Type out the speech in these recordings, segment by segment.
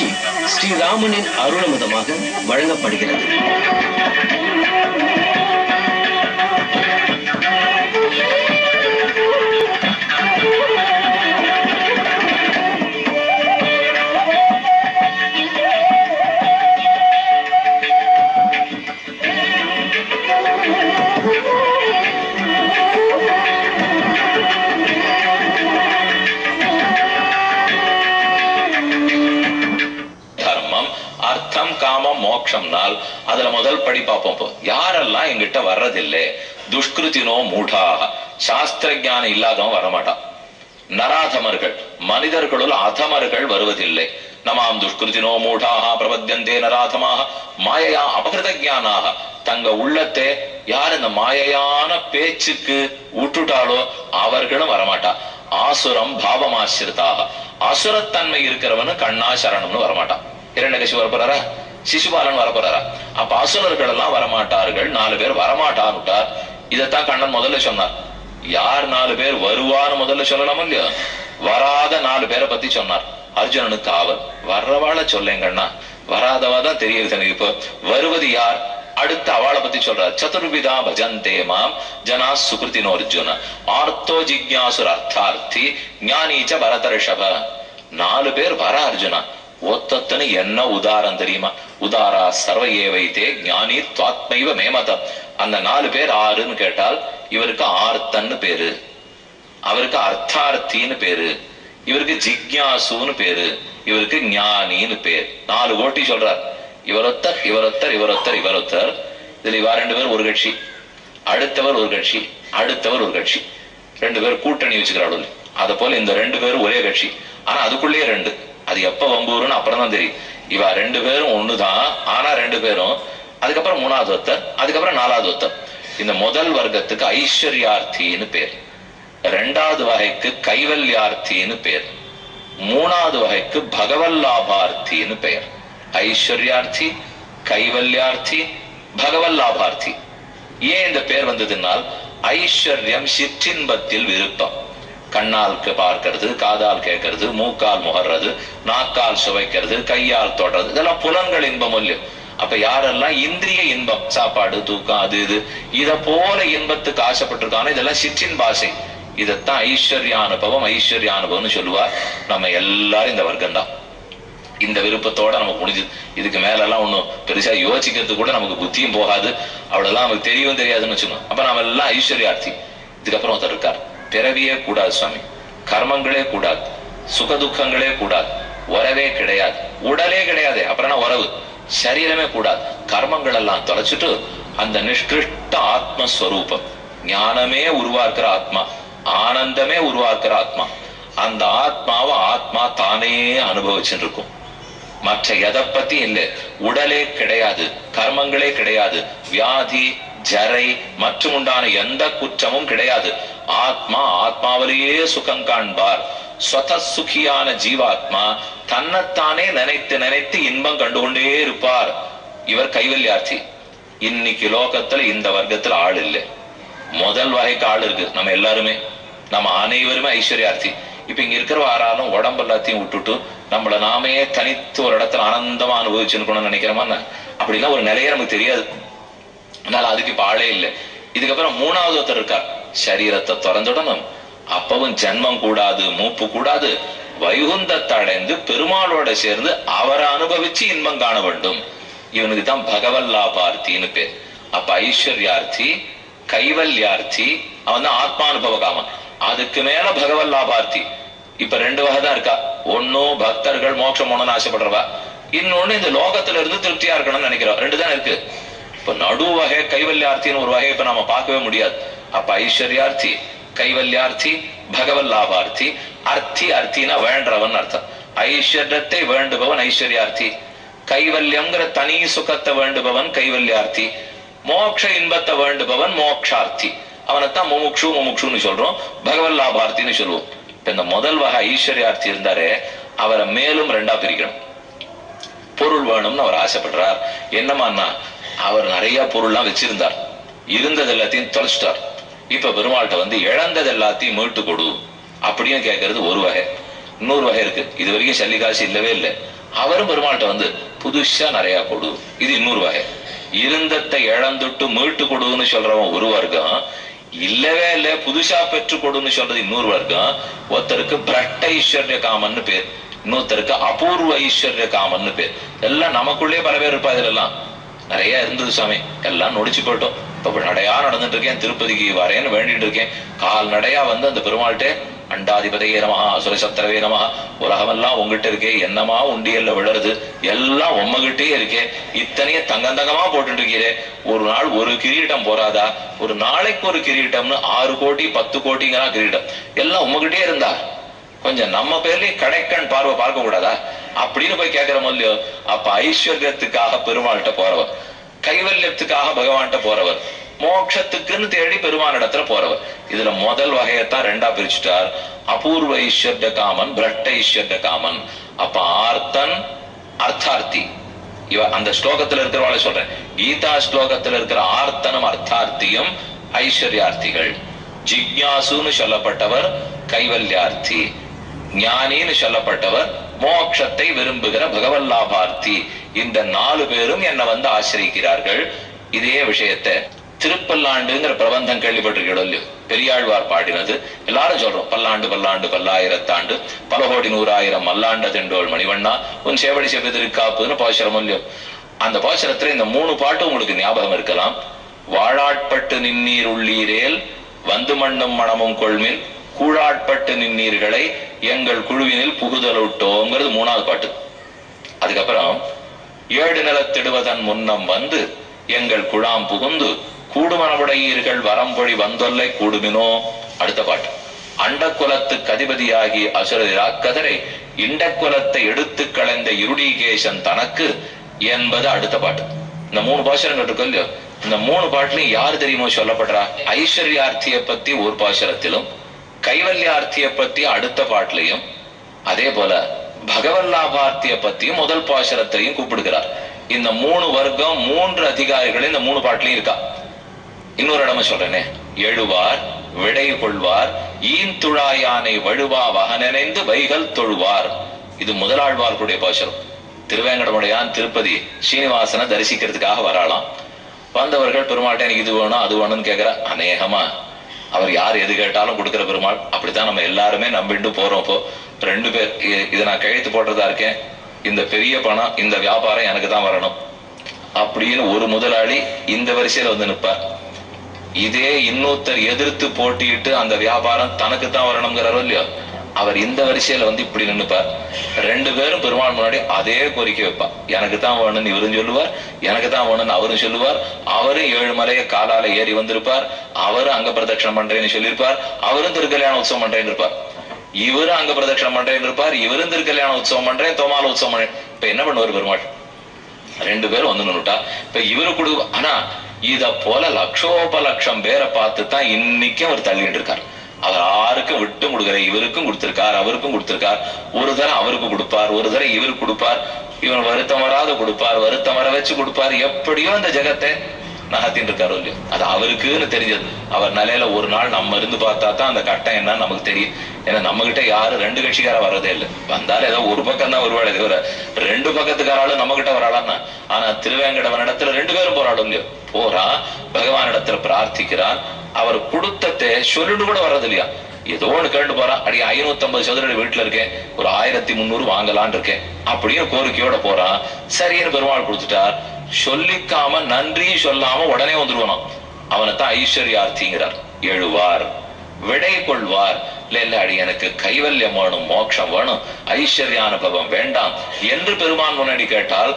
நிகழ்ச்சி ஸ்ரீராமனின் அருளமுதமாக வழங்கப்படுகிறது. காமம் அதுல முதல் படி பார்ப்போம் இப்போ. யாரெல்லாம் எங்கிட்ட வர்றதில்லை? துஷ்கிருத்தினோ மூடாக. சாஸ்திர ஜானம் இல்லாதவன் வரமாட்டான். நராதமர்கள் மனிதர்களுள் அதமர்கள் வருவதில்லை. நமாம் துஷ்கிருத்தினோ மூடாக பிரபத்தியந்தே நராதமாக மாயையா அபகிருத ஞானாக தங்க உள்ளத்தை யார் இந்த மாயையான பேச்சுக்கு விட்டுட்டாலோ அவர்களும் வரமாட்டா ஆசுரம் பாவமாசிரிதாக. அசுரத்தன்மை இருக்கிறவனு கண்ணா சரணம்னு வரமாட்டான். இரண்டகசி வரப்படுறா சிசுபாலன் வரப்போறாரா? அப்ப அசுரர்கள் எல்லாம் வரமாட்டார்கள். நாலு பேர் வரமாட்டான்னுட்டார் இதைத்தான் கண்ணன் முதல்ல சொன்னார். யார் நாலு பேர் வருவான்னு முதல்ல சொல்லலாம் இல்லையா? வராத நாலு பேரை பத்தி சொன்னார். அர்ஜுனனுக்கு ஆவல். வர்றவாள சொல்லேங்கண்ணா. வராதவா தான் தெரியுது எனக்கு இப்போ. வருவது யார்? அடுத்து அவளை பத்தி சொல்றார். சதுர்விதா பஜந்தே மாம் ஜனா சுகிருத்தினோ அர்ஜுன. ஆர்த்தோ ஜிக்யாசுர் அர்த்தார்த்தி ஞானீச்ச பரதர்ஷப. நாலு பேர் வர அர்ஜுனா. ஒத்தத்தனு என்ன உதாரம் தெரியுமா? உதாரா சர்வ ஏவைத்தே ஞானி துவாத்மைவ மேமதம். அந்த நாலு பேர் ஆறுன்னு கேட்டால் இவருக்கு ஆர்த்தன்னு பேரு. அவருக்கு அர்த்தார்த்தின்னு பேரு. இவருக்கு ஜிக்யாசுன்னு பேரு. இவருக்கு ஞானின்னு பேர். நாலு ஓட்டி சொல்றார். இவரொத்தர் இவரொத்தர் இவரொத்தர் இவரொத்தர். இதுல இவா ரெண்டு பேர் ஒரு கட்சி. அடுத்தவர் ஒரு கட்சி. அடுத்தவர் ஒரு கட்சி. ரெண்டு பேர் கூட்டணி வச்சுக்கிறாள். அதை போல இந்த ரெண்டு பேரும் ஒரே கட்சி. ஆனா அதுக்குள்ளேயே ரெண்டு. அது எப்ப வம்பூருன்னு அப்புறம் தான் தெரியும். இவா ரெண்டு பேரும் ஒண்ணுதான் ஆனா ரெண்டு பேரும் அதுக்கப்புறம் மூணாவது ஒத்தர் அதுக்கப்புறம் நாலாவது ஒத்தர் இந்த முதல் வர்க்கத்துக்கு ஐஸ்வர்யார்த்தின்னு பேர். ரெண்டாவது வகைக்கு கைவல்யார்த்தின்னு பேர். மூணாவது வகைக்கு பகவல்லாபார்த்தின்னு பெயர் ஐஸ்வர்யார்த்தி கைவல்யார்த்தி பகவல்லாபார்த்தி. ஏன் இந்த பேர் வந்ததுனால் ஐஸ்வர்யம் சிற்றின்பத்தில் விருப்பம். கண்ணால் பார்க்கறது பார்க்கிறது காதால் கேட்கறது மூக்கால் முகர்றது நாக்கால் சுவைக்கிறது கையால் தொடறது இதெல்லாம் புலன்கள் இன்பம் இல்லையோ அப்ப யாரெல்லாம் இந்திரிய இன்பம் சாப்பாடு தூக்கம் அது இது இத போல இன்பத்துக்கு ஆசைப்பட்டிருக்கானோ இதெல்லாம் சிற்றின் பாஷை. இதைத்தான் ஐஸ்வர்ய அனுபவம்னு சொல்லுவார். நம்ம எல்லாரும் இந்த வர்க்கம் தான் இந்த விருப்பத்தோட நமக்கு முடிஞ்சது இதுக்கு மேல எல்லாம் ஒண்ணும் பெருசா யோசிக்கிறது கூட நமக்கு புத்தியும் போகாது. அவ்வளவுதான் நமக்கு தெரியவும் தெரியாதுன்னு வச்சுக்கணும். அப்ப நாம எல்லாம் ஐஸ்வர்யார்த்தி. இதுக்கப்புறம் ஒருத்தர் இருக்கார். பிறவியே கூடாது சுவாமி. கர்மங்களே கூடாது. சுக துக்கங்களே கூடாது. உறவே கிடையாது. உடலே கிடையாது. அப்புறம் என்ன? உறவு சரீரமே கூடாது. கர்மங்கள் எல்லாம் தொலைச்சிட்டு அந்த நிஷ்கிருஷ்ட ஆத்மஸ்வரூபம். ஞானமே உருவாக்குற ஆத்மா. ஆனந்தமே உருவாக்குற ஆத்மா. அந்த ஆத்மாவை ஆத்மா தானே அனுபவிச்சுட்டு இருக்கும் மற்ற எதை பத்தி இல்லை. உடலே கிடையாது. கர்மங்களே கிடையாது. வியாதி ஜரை மற்றும் உண்டான எந்த குற்றமும் கிடையாது. ஆத்மா ஆத்மாவிலேயே சுகம் காண்பார். ஸ்வத சுகியான ஜீவாத்மா தன்னைத்தானே நினைத்து நினைத்து இன்பம் கண்டுகொண்டே இருப்பார். இவர் கைவல்யார்த்தி. இன்னைக்கு லோகத்துல இந்த வர்க்கத்துல ஆள் இல்லை. முதல் வகைக்கு ஆள் இருக்கு நம்ம எல்லாருமே. நம்ம அனைவருமே ஐஸ்வர்யார்த்தி. இப்ப இங்க இருக்கிற ஆறாலும் உடம்பு எல்லாத்தையும் விட்டுட்டு நம்மள நாமே தனித்து ஒரு இடத்துல ஆனந்தமா அனுபவிச்சுக்கணும்னு நினைக்கிறோமா அப்படின்னா ஒரு நிலையே நமக்கு தெரியாது. அதனால அதுக்கு இப்ப ஆளே இல்லை. இதுக்கப்புறம் மூணாவது ஒருத்தர் இருக்கார். சரீரத்தை திறந்துடணும். அப்பவும் ஜென்மம் கூடாது மூப்பு கூடாது. வைகுந்தத்தை அடைந்து பெருமாளோட சேர்ந்து அவரை அனுபவிச்சு இன்பம் காண வேண்டும். இவனுக்கு தான் பகவல்லாபார்த்தின்னு பேர். அப்ப ஐஸ்வர்யார்த்தி கைவல்யார்த்தி அவன் தான் ஆத்மானுபவ காமன் அதுக்கு மேல பகவல்லாபார்த்தி இப்ப ரெண்டு வகை தான் இருக்கா. ஒன்னும் பக்தர்கள் மோட்சம் ஒண்ணுன்னு ஆசைப்படுறவா. இன்னொன்னு இந்த லோகத்துல இருந்து திருப்தியா இருக்கணும்னு நினைக்கிறோம் ரெண்டு தான் இருக்கு. இப்ப நடு வகை கைவல்யார்த்தின்னு ஒரு வகை இப்ப நாம பார்க்கவே முடியாது. அப்ப ஐஸ்வர்யார்த்தி கைவல்யார்த்தி பகவல்லாபார்த்தி அர்த்தி அர்த்தினா வேண்டவன் அர்த்தம். ஐஸ்வர்யத்தை வேண்டுபவன் ஐஸ்வர்யார்த்தி. கைவல்யம்ங்கிற தனி சுகத்தை வேண்டுபவன் கைவல்யார்த்தி. மோட்ச இன்பத்தை வேண்டுபவன் மோக்ஷார்த்தி. அவனைத்தான் முமுக்ஷு முமுக்ஷுன்னு சொல்றோம். பகவல்லாபார்த்தின்னு சொல்லுவோம். இப்ப இந்த முதல் வகை ஐஸ்வர்யார்த்தி இருந்தாரே அவரை மேலும் ரெண்டா பிரிக்கணும். பொருள் வேணும்னு அவர் ஆசைப்படுறார். என்னமான்னா அவர் நிறைய பொருள்லாம் வச்சிருந்தார். இருந்தது எல்லாத்தையும் தொலைச்சிட்டார். இப்ப பெருமாள்கிட்ட வந்து இழந்தது எல்லாத்தையும் மீட்டு கொடு அப்படின்னு கேட்கறது ஒரு வகை. இன்னொரு வகை இருக்கு. இது வரைக்கும் சல்லிகாசு இல்லவே இல்லை. அவரும் பெருமாள்கிட்ட வந்து புதுசா நிறைய கொடு. இது இன்னொரு வகை. இருந்தத்தை இழந்துட்டு மீட்டு கொடுன்னு சொல்றவன் ஒரு வர்க்கம். இல்லவே இல்ல புதுசா பெற்று கொடுன்னு சொல்றது இன்னொரு வர்க்கம். ஒருத்தருக்கு பிரட்ட ஐஸ்வர்ய காமன்னு பேர். இன்னொருத்தருக்கு அபூர்வ ஐஸ்வர்ய காமன்னு பேர். எல்லாம் நமக்குள்ளே பல பேர் இருப்பா இதுல எல்லாம் நிறைய இருந்தது சாமி. எல்லாம் நொடிச்சு போயிட்டோம். இப்ப நடையா நடந்துட்டு இருக்கேன். திருப்பதிக்கு வரேன்னு வேண்டிட்டு இருக்கேன். கால் நடையா வந்து அந்த பெருமாள்கிட்ட அண்டாதிபதையே நமஹா அசுரசத்திரவே நமஹா உலகமெல்லாம் உங்ககிட்ட இருக்கே. என்னமா உண்டியல்ல விழறது? எல்லாம் உம்மகிட்டே இருக்கே. இத்தனைய தங்கம் தங்கமா போட்டுட்டு இருக்கீரே. ஒரு நாள் ஒரு கிரீட்டம் போறாதா? ஒரு நாளைக்கு ஒரு கிரீட்டம்னு ஆறு கோடி பத்து கோடிங்கிறா கிரீட்டம் எல்லாம் உம்மகிட்டே இருந்தா? கொஞ்சம் நம்ம பேர்லயும் கடைக்கண் பார்வை பார்க்க கூடாதா அப்படின்னு போய் கேட்கிற இல்லையோ அப்ப ஐஸ்வர்யத்துக்காக பெருமாள்கிட்ட போறவர். கைவல்யத்துக்காக பகவான்கிட்ட போறவர். மோட்சத்துக்குன்னு தேடி பெருமானிடத்துல போறவர். இதுல முதல் வகையத்தான் ரெண்டா பிரிச்சுட்டார். அபூர்வ ஐஸ்வர்ய காமன் பிரட்ட ஐஸ்வர்ய காமன் அப்ப ஆர்த்தன் அர்த்தார்த்தி. இவ அந்த ஸ்லோகத்துல இருக்கிறவாளை சொல்றேன். கீதா ஸ்லோகத்துல இருக்கிற ஆர்த்தனும் அர்த்தார்த்தியும் ஐஸ்வர்யார்த்திகள். ஜிக்யாசுன்னு சொல்லப்பட்டவர் கைவல்யார்த்தி. ஞானின்னு சொல்லப்பட்டவர் மோட்சத்தை விரும்புகிற பகவல்லாபார்த்தி இந்த நாலு பேரும் என்னை வந்து ஆசிரிக்கிறார்கள் இதே விஷயத்தை திருப்பல்லாண்டுங்கிற பிரபந்தம் கேள்விப்பட்டிருக்கிறோம் இல்லையோ? பெரியாழ்வார் பாடினது. எல்லாரும் சொல்றோம் பல்லாண்டு பல்லாண்டு பல்லாயிரத்தாண்டு பல கோடி நூறாயிரம் மல்லாண்ட திண்டோள் மணிவண்ணா உன் சேவடி செவ்விதிருக்காப்புன்னு பாசுரம் இல்லையோ? அந்த பாசுரத்துல இந்த மூணு பாட்டு உங்களுக்கு ஞாபகம் இருக்கலாம். வாழாட்பட்டு நின்னீர் உள்ளீரேல் வந்து மண்ணும் மணமும் கொள்மின் கூழாட்பட்டு நின்னீர்களை எங்கள் குழுவினில் புகுதலுட்டோங்கிறது மூணாவது பாட்டு. அதுக்கப்புறம் ஏழு நிலத்திடுவதன் முன்னம் வந்து எங்கள் குழாம் புகுந்து கூடுமனவுடையீர்கள் வரம்பொழி வந்தொல்லை கூடுமினோ? அடுத்த பாட்டு. அண்டக்குலத்து கதிபதியாகி அசுரதிரா கதரை இண்டக்குலத்தை எடுத்து களைந்த இருடிகேசன் தனக்கு என்பது அடுத்த பாட்டு. இந்த மூணு பாசுரங்கள் இருக்கு இல்லையோ? இந்த மூணு பாட்டுலையும் யார் தெரியுமோ சொல்லப்படுறா? ஐஸ்வர்யார்த்தியை பத்தி ஒரு பாசுரத்திலும் கைவல்யார்த்திய பத்தி அடுத்த பாட்டிலையும் அதே போல பகவல்லாபார்த்திய பத்தியும் முதல் பாசுரத்திலையும் கூப்பிடுகிறார். இந்த மூணு வர்க்கம் மூன்று அதிகாரிகள் இந்த மூணு பாட்டுலயும் இருக்கா? இன்னொரு இடமா சொல்றேனே. எழுவார் விடை கொள்வார் ஈந்துழாயானை வழுவா வகனனைந்து வைகள் தொழுவார். இது முதலாழ்வார்களுடைய பாசுரம். திருவேங்கடமுடையான் திருப்பதி ஸ்ரீனிவாசனை தரிசிக்கிறதுக்காக வராளாம். வந்தவர்கள் பெருமாட்டேன் எனக்கு இது வேணும் அது வேணும்னு கேட்கிற அநேகமா. அவர் யார் எது கேட்டாலும் கொடுக்குற பெருமாள். அப்படித்தான் நம்ம எல்லாருமே நம்பிட்டு போறோம் இப்போ. ரெண்டு பேர் இதை நான் கையெழுத்து போட்டதா இருக்கேன். இந்த பெரிய பணம் இந்த வியாபாரம் எனக்கு தான் வரணும். அப்படின்னு ஒரு முதலாளி இந்த வரிசையில வந்து நிற்பார். இதே இன்னொருத்தர் எதிர்த்து போட்டியிட்டு அந்த வியாபாரம் தனக்கு தான் வரணுங்கிறாரோ இல்லையோ? அவர் இந்த வரிசையில வந்து இப்படி நின்றுப்பார் ரெண்டு பேரும் பெருமாள் முன்னாடி அதே கோரிக்கை வைப்பா எனக்கு தான் வேணும்னு இவரும் சொல்லுவார். எனக்கு தான் வேணும்னு அவரும் சொல்லுவார். அவரும் ஏழு மலையை காலால ஏறி வந்திருப்பார். அவரும் அங்க பிரதட்சணம் பண்றேன்னு சொல்லியிருப்பார். அவரும் திருக்கல்யாண உற்சவம் பண்றேன்னு இருப்பார். இவரும் அங்க பிரதட்சணம் பண்றேன்னு இருப்பார். இவரும் திருக்கல்யாண உற்சவம் பண்றேன் தோமால உற்சவம் பண்றேன். இப்ப என்ன பண்ணுவார் பெருமாள்? ரெண்டு பேரும் வந்து நின்றுட்டா இப்ப இவரு கொடு ஆனா இத போல லட்சோப லட்சம் பேரை பார்த்து தான் இன்னைக்கும் அவர் தள்ளிட்டு இருக்காரு. அவர் யாருக்கும் விட்டு கொடுக்கற இவருக்கும் கொடுத்திருக்கார் அவருக்கும் கொடுத்திருக்கார். ஒரு தரம் அவருக்கு கொடுப்பார் ஒரு தரம் இவருக்கு கொடுப்பார். இவன் வருத்தம் வராத கொடுப்பார் வருத்தம் வர வச்சு கொடுப்பார். எப்படியோ அந்த ஜெகத்தை நகர்த்தின்னு இருக்காரு இல்லையோ. அது அவருக்குன்னு தெரிஞ்சது. அவர் நிலையில ஒரு நாள் நம்ம இருந்து பார்த்தா தான் அந்த கட்டம் என்னன்னு நமக்கு தெரியும். ஏன்னா நம்ம கிட்ட யாரும் ரெண்டு கட்சிக்கார வர்றதே இல்லை. வந்தாலும் ஏதோ ஒரு பக்கம் தான் வருவாள் தவிர ரெண்டு பக்கத்துக்காராலும் நம்ம கிட்ட வராளான்னா ஆனா திருவேங்கடவன் இடத்துல ரெண்டு பேரும் போராடும் இல்லையோ. போறா பகவான் இடத்துல பிரார்த்திக்கிறான். அவர் கொடுத்தத்தை சொல்லிட்டு கூட வர்றது இல்லையா ஏதோ ஒன்று கேட்டு போறான் அடி ஐநூத்தி ஐம்பது சதுர வீட்டுல இருக்கேன். ஒரு ஆயிரத்தி முந்நூறு வாங்கலான் இருக்கேன். அப்படின்னு கோரிக்கையோட போறான் சரியான பெருமாள் கொடுத்துட்டார். சொல்லிக்காம நன்றி சொல்லாம உடனே வந்துருவானாம். அவனைத்தான் ஐஸ்வர்யார்த்திங்கிறார். எழுவார். விடை கொள்வார். இல்ல இல்ல அடி எனக்கு கைவல்யம் வேணும் மோட்சம் வேணும். ஐஸ்வர்யானுபவம் வேண்டாம். என்று பெருமான் முன்னாடி கேட்டால்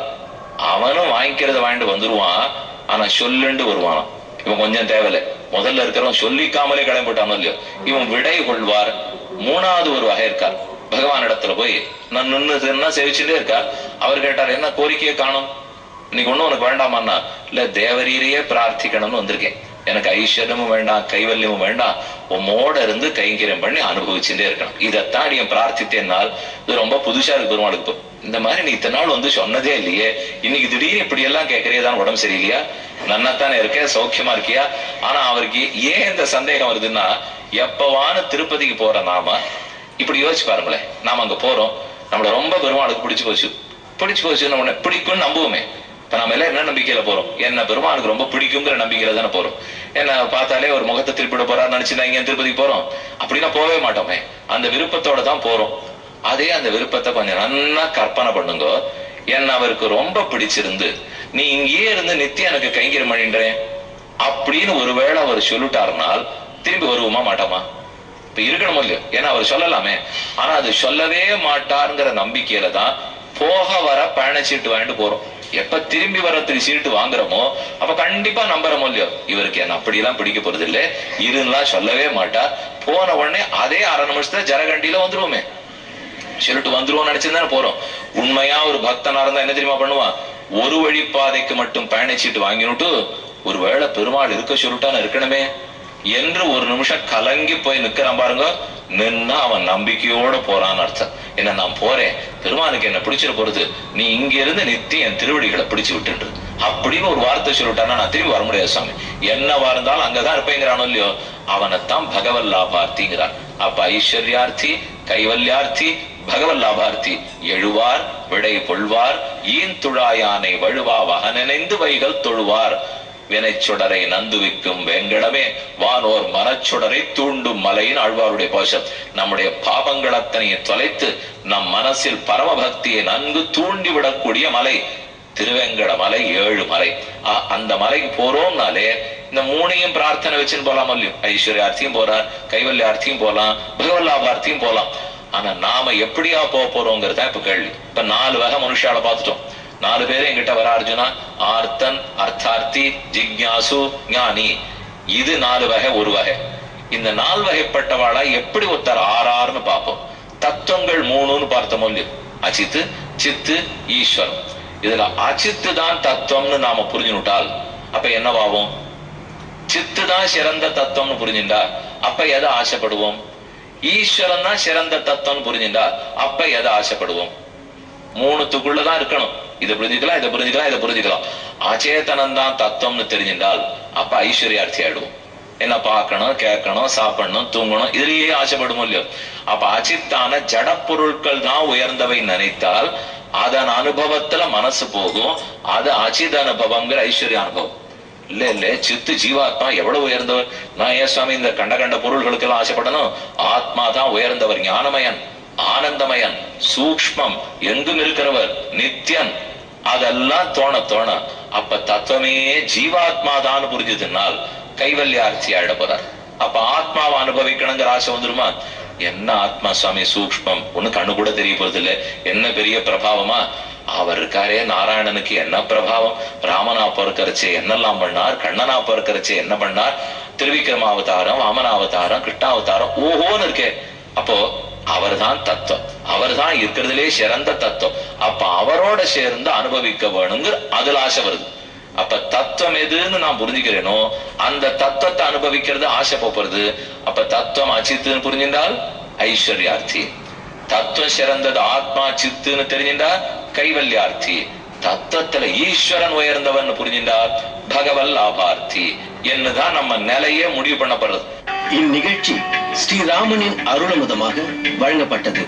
அவனும் வாங்கிக்கிறத வாங்கிட்டு வந்துருவான். ஆனா சொல்லுண்டு வருவானாம். இவன் கொஞ்சம் தேவையில்லை. முதல்ல இருக்கிறவன் சொல்லிக்காமலே கிளம்பிட்டானோ இல்லையோ? இவன் விடை கொள்வார். மூணாவது ஒரு வகை இருக்கார். பகவான் இடத்துல போய் நான் நின்று என்ன சேவிச்சுட்டே இருக்கா? அவர் கேட்டார் என்ன கோரிக்கையை காணும்? இன்னைக்கு ஒண்ணும் உனக்கு வேண்டாமான்னா? இல்ல தேவரீரையே பிரார்த்திக்கணும்னு வந்திருக்கேன். எனக்கு ஐஸ்வர்யமும் வேண்டாம் கைவல்யமும் வேண்டாம். உம்மோட இருந்து கைங்கரியம் பண்ணி அனுபவிச்சுட்டே இருக்கணும். இதைத்தான் நீ பிரார்த்தித்தேனால் இது ரொம்ப புதுசா இருக்கு பெருமாளுக்கு இந்த மாதிரி நீ இத்தனை நாள் வந்து சொன்னதே இல்லையே. இன்னைக்கு திடீர்னு இப்படி எல்லாம் கேட்கறியதான் உடம்பு சரியில்லையா? நன்னாத்தானே இருக்க சௌக்கியமா இருக்கியா? ஆனா அவருக்கு ஏன் இந்த சந்தேகம் வருதுன்னா எப்பவான திருப்பதிக்கு போற நாம இப்படி யோசிச்சு பாருங்களேன். நாம அங்க போறோம். நம்மள ரொம்ப பெருமாளுக்கு பிடிச்சு போச்சு. பிடிச்சு போச்சுன்னு நம்ம பிடிக்கும்னு நம்புவோமே. இப்போ நம்ம எல்லாம் என்ன நம்பிக்கையில போறோம்? என்ன பெருமானுக்கு ரொம்ப பிடிக்குங்கிற நம்பிக்கையில தானே போறோம். என்ன பார்த்தாலே ஒரு முகத்தை திருப்பிட போறாரு நினைச்சு இங்கே திருப்பதிக்கு போறோம். அப்படின்னா போகவே மாட்டோமே. அந்த விருப்பத்தோட தான் போறோம். அதே அந்த விருப்பத்தை கொஞ்சம் நல்லா கற்பனை பண்ணுங்க. என்ன அவருக்கு ரொம்ப பிடிச்சிருந்து நீ இங்கேயே இருந்து நித்தியம் எனக்கு கைங்கிற மணின்றேன் அப்படின்னு ஒருவேளை அவர் சொல்லிட்டாருனால் திரும்பி வருவோமா மாட்டோமா? இப்ப இருக்கணும் இல்லையோ? ஏன்னா அவர் சொல்லலாமே. ஆனா அது சொல்லவே மாட்டாருங்கிற நம்பிக்கையில தான் போக வர பயணச்சீட்டு வாங்கிட்டு போறோம். எப்ப திரும்பி வரத்துக்கு சீட்டு வாங்குறோமோ அப்ப கண்டிப்பா நம்புறோமோ இல்லையோ. இவருக்கு என்ன அப்படியெல்லாம் பிடிக்க போறது இல்ல இருலாம் சொல்லவே மாட்டா. போன உடனே அதே அரை நிமிஷத்துல ஜரகண்டியில வந்துருவோமே. சொல்லிட்டு வந்துருவோம் நினைச்சிருந்தானே போறோம். உண்மையா ஒரு பக்தனா இருந்தா என்ன தெரியுமா பண்ணுவான் ஒரு வழி பாதைக்கு மட்டும் பயணிச்சிட்டு வாங்கினுட்டு ஒருவேளை பெருமாள் இருக்க சொல்லிட்டான்னு இருக்கணுமே. என்று ஒரு நிமிஷம் கலங்கி போய் நிக்கிறான் பாருங்க. நின்னா அவன் நம்பிக்கையோட போறான்னு அர்த்தம். என்ன நான் போறேன். பெருமானுக்கு என்ன பிடிச்சிட போறது. நீ இங்க இருந்து நித்தியம் என் திருவடிகளை பிடிச்சு விட்டுன்று அப்படின்னு ஒரு வார்த்தை சொல்லிட்டானா நான் திரும்பி வர முடியாது சாமி. என்னவா இருந்தாலும் அங்கதான் இருப்பேங்கிறானோ இல்லையோ அவனைத்தான் பகவல் லாபார்த்திங்கிறான் அப்ப ஐஸ்வர்யார்த்தி கைவல்யார்த்தி பகவல் லாபார்த்தி எழுவார் விடை பொழ்வார் ஈன் துழாயானை வழுவா வகனெனைந்து வைகள் தொழுவார். வினைச்சுடரை நந்துவிக்கும் வெங்கடமே வானோர் மனச்சுடரை தூண்டும் மலையின் ஆழ்வாருடைய போஷம். நம்முடைய பாபங்கள் அத்தனையை தொலைத்து நம் மனசில் பரமபக்தியை நன்கு தூண்டிவிடக்கூடிய மலை திருவேங்கட மலை ஏழு மலை. அந்த மலைக்கு போறோம்னாலே இந்த மூணையும் பிரார்த்தனை வச்சுன்னு போலாம் இல்லையோ ஐஸ்வர்யார்த்தியும் போறார் கைவல்யார்த்தியும் போலாம் பகவல்லாபார்த்தியும் போலாம். ஆனா நாம எப்படியா போக போறோங்கிறதா இப்ப கேள்வி. இப்ப நாலு வகை மனுஷால பார்த்துட்டோம். நாலு பேரும் என்கிட்ட வர அர்ஜுனா. ஆர்த்தன் அர்த்தார்த்தி ஜிக்ஞாசு ஞானி. இது நாலு வகை ஒரு வகை. இந்த நாலு வகைப்பட்டவாளா எப்படி ஒருத்தர் ஆறாருன்னு பார்ப்போம். தத்துவங்கள் மூணுன்னு பார்த்தோம் இல்லையோ அச்சித்து சித்து ஈஸ்வரம் இதுல அச்சித்து தான் தத்துவம்னு நாம புரிஞ்சுட்டால் அப்ப என்னவாகும்? சித்து தான் சிறந்த தத்துவம்னு புரிஞ்சுட்டா அப்ப எதை ஆசைப்படுவோம்? ஈஸ்வரன் தான் சிறந்த தத்துவம்னு புரிஞ்சுட்டா அப்ப எதை ஆசைப்படுவோம்? மூணுத்துக்குள்ளதான் இருக்கணும். இதை புரிஞ்சுக்கலாம் இதை புரிஞ்சுக்கலாம் இதை புரிஞ்சுக்கலாம். அச்சேதனம் தான் தத்துவம்னு தெரிஞ்சின்றால் அப்ப ஐஸ்வர்யார்த்தி ஆயிடுவோம் என்ன பார்க்கணும் கேட்கணும் சாப்பிடணும் தூங்கணும் இதுலயே ஆசைப்படுமோ இல்லையோ? அப்ப அச்சித்தான ஜட பொருட்கள் தான் உயர்ந்தவை நினைத்தால் அதன் அனுபவத்துல மனசு போகும் அது அச்சித அனுபவங்கிற ஐஸ்வர்ய அனுபவம். இல்ல இல்ல சித்து ஜீவாத்மா எவ்வளவு உயர்ந்தவர்? நான் ஏன் சுவாமி இந்த கண்ட கண்ட பொருள்களுக்கு எல்லாம் ஆசைப்படணும்? ஆத்மா தான் உயர்ந்தவர் ஞானமயன் ஆனந்தமயன் சூக்ஷ்மம் எங்கும் இருக்கிறவர் நித்யன் அதெல்லாம் தோண தோண. அப்ப தத்துவமே ஜீவாத்மா தான் புரிஞ்சதுனால் கைவல்யார்த்தி ஆயிட போறார். அப்ப ஆத்மாவை அனுபவிக்கணுங்கிற ஆசை வந்துருமா? என்ன ஆத்மா சுவாமி சூக்ஷ்மம்? ஒண்ணு கண்ணு கூட தெரிய போறது இல்ல என்ன பெரிய பிரபாவமா? அவர் இருக்காரே நாராயணனுக்கு என்ன பிரபாவம்? ராமனா பிறக்கரிச்சு என்னெல்லாம் பண்ணார்? கண்ணனா பிறக்கரிச்சு என்ன பண்ணார்? திருவிக்ரமாவதாரம் வாமனாவதாரம் கிருஷ்ணாவதாரம் ஓஹோன்னு இருக்கே. அப்போ அவர்தான் தத்துவம். அவர்தான் இருக்கிறதுலே சிறந்த தத்துவம். அப்ப அவரோட சேர்ந்து அனுபவிக்க வேணுங்கிற அதுல ஆசை வருது. அப்ப தத்துவம் எதுன்னு நான் புரிஞ்சுக்கிறேனோ அந்த தத்துவத்தை அனுபவிக்கிறது ஆசை போறது அப்ப தத்துவம் அச்சித்துன்னு புரிஞ்சின்றால் ஐஸ்வர்யார்த்தி. தத்துவம் சிறந்தது ஆத்மா சித்துன்னு தெரிஞ்சின்றா கைவல்யார்த்தி. தத்துவத்துல ஈஸ்வரன் உயர்ந்தவன் புரிஞ்சின்றால் பகவல் லாபார்த்தி என்னதான் நம்ம நிலையே முடிவு பண்ணப்படுறது. இந்நிகழ்ச்சி ஸ்ரீராமனின் அருளமுதமாக வழங்கப்பட்டது.